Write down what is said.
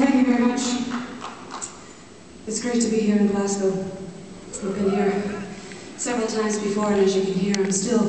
Thank you very much. It's great to be here in Glasgow. I've been here several times before, and as you can hear, I'm still